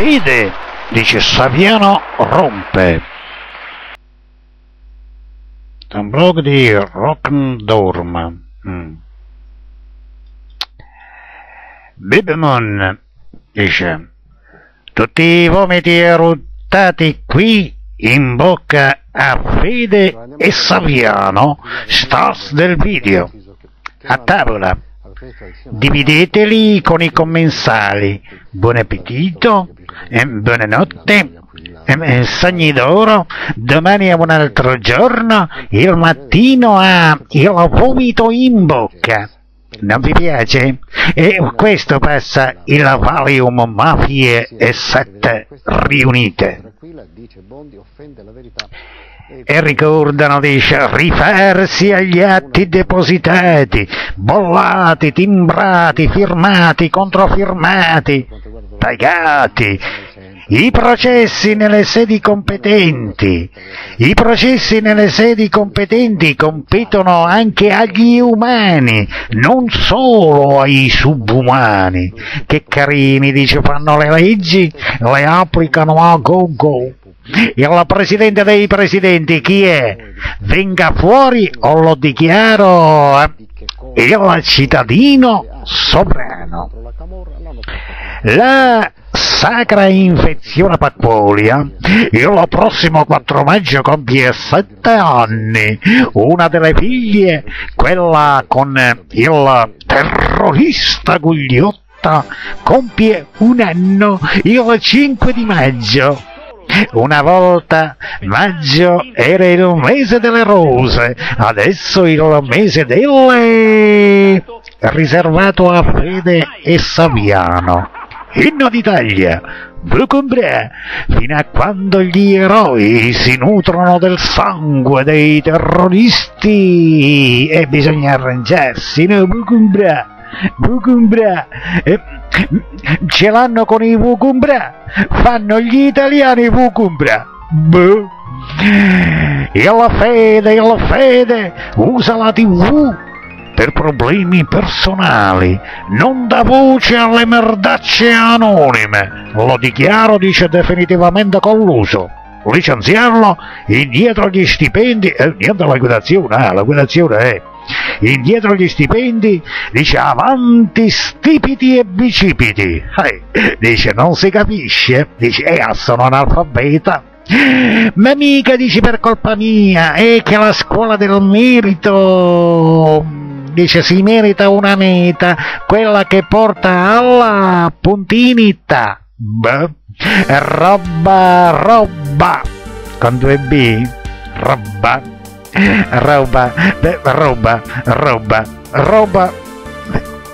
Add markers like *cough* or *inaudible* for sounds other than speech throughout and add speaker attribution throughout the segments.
Speaker 1: fede, dice Saviano rompe. Un blog di Rockndorm. Mm. Bibemon dice tutti i vomiti eruttati qui in bocca a Fede e Saviano, stars del video. A tavola. Divideteli con i commensali. Buon appetito, e buonanotte, e sogni d'oro, domani è un altro giorno, il mattino ha il vomito in bocca. Non vi piace? E questo passa il Valium Mafie e Sette riunite. E ricordano, dice, rifarsi agli atti depositati, bollati, timbrati, firmati, controfirmati, pagati, i processi nelle sedi competenti. I processi nelle sedi competenti competono anche agli umani, non solo ai subumani. Che carini, dice, fanno le leggi, le applicano a go-go. Il presidente dei presidenti chi è? Venga fuori o lo dichiaro il cittadino sovrano. La sacra infezione patpolia il prossimo 4 maggio compie 7 anni una delle figlie quella con il terrorista Gugliotta compie un anno il 5 di maggio una volta maggio era il mese delle rose, adesso il mese delle riservato a Fede e Saviano. Inno d'Italia, Bucumbrà, fino a quando gli eroi si nutrono del sangue dei terroristi e bisogna arrangiarsi, no? Bucumbrà, Bucumbrà, eh, ce l'hanno con i Vucumbra, fanno gli italiani Vucumbra. Boh. E la fede, e la fede, usa la tv per problemi personali, non dà voce alle merdacce anonime, lo dichiaro, dice definitivamente colluso. Licenziarlo, indietro gli stipendi, eh, niente la guidazione, eh, la guidazione è indietro gli stipendi, dice avanti stipiti e bicipiti. Eh, dice non si capisce, dice eh, sono analfabeta. Ma mica dici per colpa mia, è che la scuola del merito dice si merita una meta, quella che porta alla puntinità. Beh, roba, roba, con due B, roba, roba, roba, roba, roba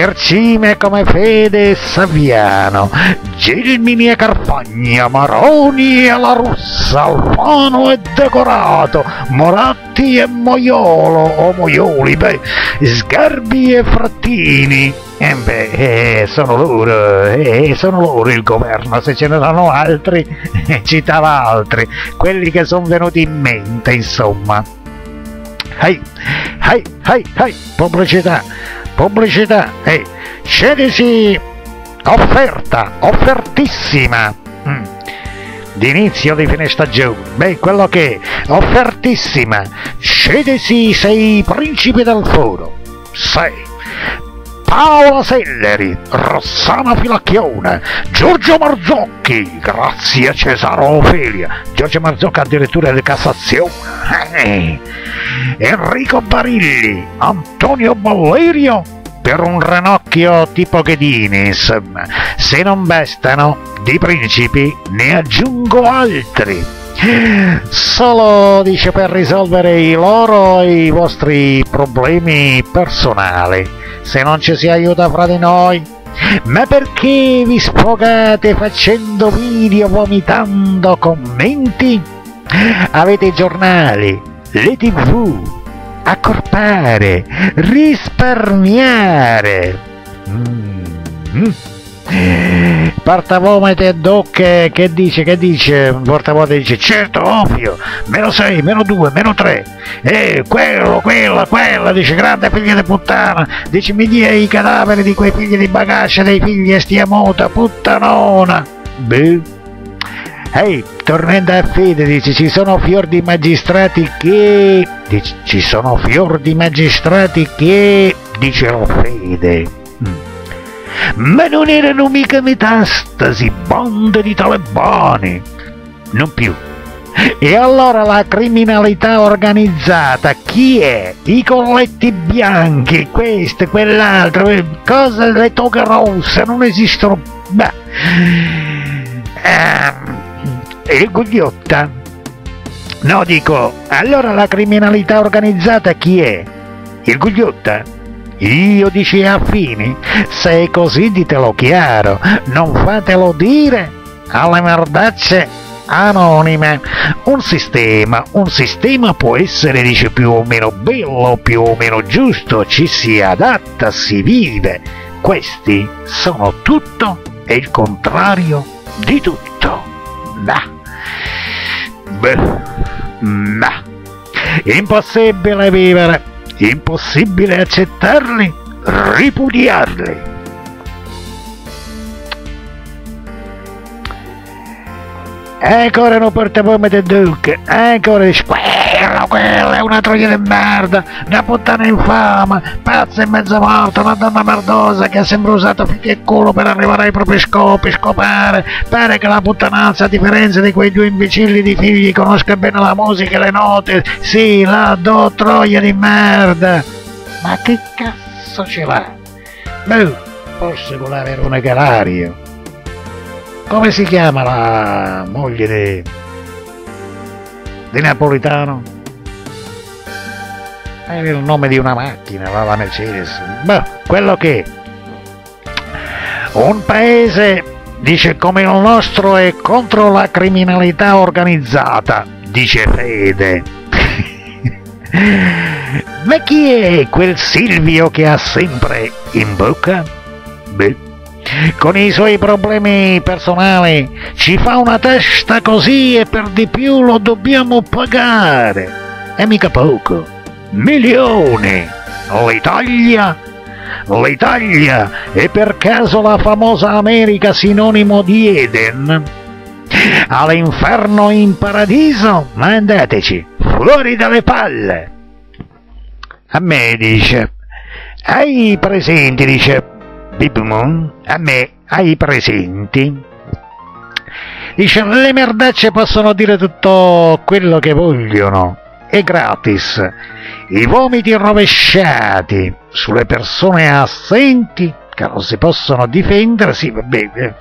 Speaker 1: per cime come Fede e Saviano, Gelmini e Carfagna, Maroni e la Russa, Alfano e Decorato, Moratti e Moiolo, o Moioli, beh, Sgarbi e Frattini. E beh, eh, sono loro, eh, sono loro il governo, se ce ne sono altri, *laughs* citava altri, quelli che sono venuti in mente, insomma. Hai, hai, hai, hai, pubblicità pubblicità e cedesi offerta, offertissima. Mm. D'inizio di fine stagione, beh, quello che è, offertissima. Cedesi sei principi del foro. Sei. Paola Selleri, Rossana Filacchione, Giorgio Marzocchi, grazie Cesaro Ofelia, Giorgio Marzocchi addirittura di Cassazione. Enrico Barilli, Antonio Ballerio, per un ranocchio tipo Ghedini, se non bastano, di principi ne aggiungo altri. Solo, dice, per risolvere i loro e i vostri problemi personali se non ci si aiuta fra di noi? Ma perché vi sfogate facendo video vomitando commenti? Avete i giornali, le tv, accorpare, risparmiare. Mm. Mm. Portavomete e Doc che dice, che dice? Portavoce dice, certo, ovvio, meno 6, meno 2, meno 3, e quello, quella, quella, dice, grande figlia di puttana, dice, mi dia i cadaveri di quei figli di bagace, dei figli stia muta, puttanona, Beh. Ehi, tornando a Fede, dice ci sono fior di magistrati che... Dice, ci sono fior di magistrati che... Dice la Fede. Mm. Ma non erano mica metastasi, bande di talebani. Non più. E allora la criminalità organizzata chi è? I colletti bianchi, questo, quell'altro, eh, cosa le toghe rosse, non esistono. Beh. Ehm, il Gugliotta. No, dico, allora la criminalità organizzata chi è? Il Gugliotta? Io dici affini? Se è così ditelo chiaro, non fatelo dire alle merdacce anonime. Un sistema, un sistema può essere, dice, più o meno bello, più o meno giusto, ci si adatta, si vive. Questi sono tutto e il contrario di tutto. Nah. Beh, nah. Impossibile vivere, impossibile accettarli, ripudiarli. Ancora non portapome del Duke, ancora dice quello, quello è una troia di merda, una puttana infame, pazza e mezza morta, una donna merdosa che ha sempre usato fichi e culo per arrivare ai propri scopi, scopare, pare che la puttanazza a differenza di quei due imbecilli di figli conosca bene la musica e le note, sì, la do troia di merda, ma che cazzo ce l'ha? Beh, forse vuole avere un egalario. Come si chiama la moglie di, di Napolitano? È il nome di una macchina, la, la Mercedes. Beh, quello che un paese, dice come il nostro, è contro la criminalità organizzata, dice Fede. *laughs* Ma chi è quel Silvio che ha sempre in bocca? Beh, con i suoi problemi personali ci fa una testa così e per di più lo dobbiamo pagare. E mica poco. Milioni. L'Italia? L'Italia è per caso la famosa America sinonimo di Eden? All'inferno in paradiso? Ma andateci, fuori dalle palle. A me dice, hai presenti, dice, Bibmon, a me, ai presenti. Dice, le merdacce possono dire tutto quello che vogliono, è gratis. I vomiti rovesciati sulle persone assenti, che non si possono difendere, sì, vabbè,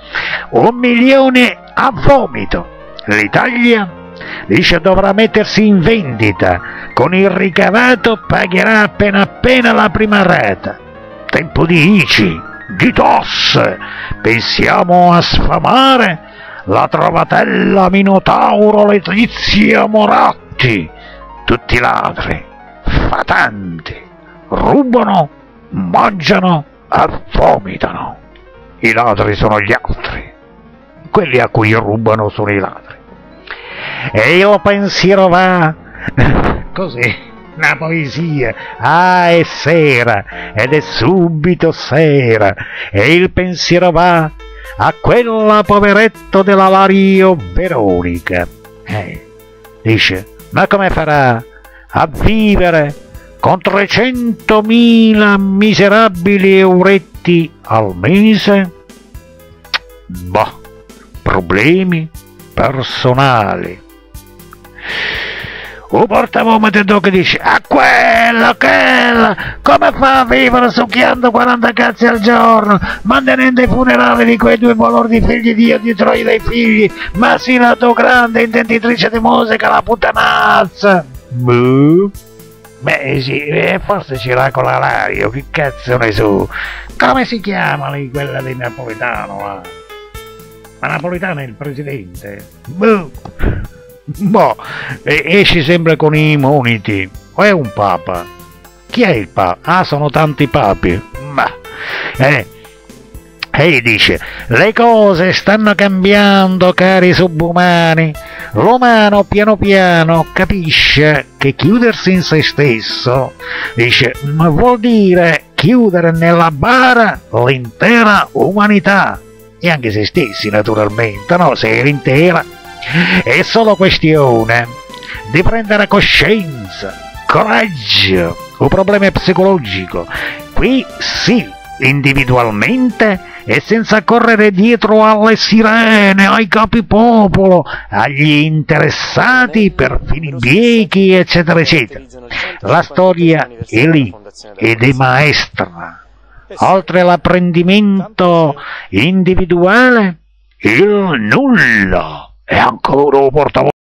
Speaker 1: un milione a vomito. L'Italia dice dovrà mettersi in vendita, con il ricavato pagherà appena appena la prima rata. Tempo di ICI di tosse, pensiamo a sfamare la trovatella Minotauro Letizia Moratti, tutti ladri, fatanti, rubano, mangiano e vomitano. I ladri sono gli altri, quelli a cui rubano sono i ladri. E il pensiero va *laughs* così una poesia. Ah, è sera, ed è subito sera, e il pensiero va a quella poveretto della Lario Veronica. Eh, dice, ma come farà a vivere con 300.000 miserabili euretti al mese? Boh, problemi personali o portavamo di che dice a quello, quello, come fa a vivere succhiando 40 cazzi al giorno, mantenendo i funerali di quei due balordi figli di Dio di Troia dei figli, ma sì la tua grande intenditrice di musica, la puttanazza. Buh. Beh sì, eh, forse ci con l'ario, che cazzo ne so. Come si chiama lì quella di Napolitano? Ma, ma Napolitano è il presidente. Buh. Boh, esci sempre con i moniti. O è un papa? Chi è il papa? Ah, sono tanti papi. Ma, eh, e dice, le cose stanno cambiando, cari subumani. L'umano piano piano capisce che chiudersi in se stesso, dice, vuol dire chiudere nella bara l'intera umanità. e anche se stessi naturalmente, no? Sera intera. È solo questione di prendere coscienza, coraggio, un problema psicologico. Qui sì, individualmente e senza correre dietro alle sirene, ai capipopolo, agli interessati per fini biechi, eccetera, eccetera. La storia è lì ed è maestra. Oltre l'apprendimento individuale, il nulla è ancora un portavoce.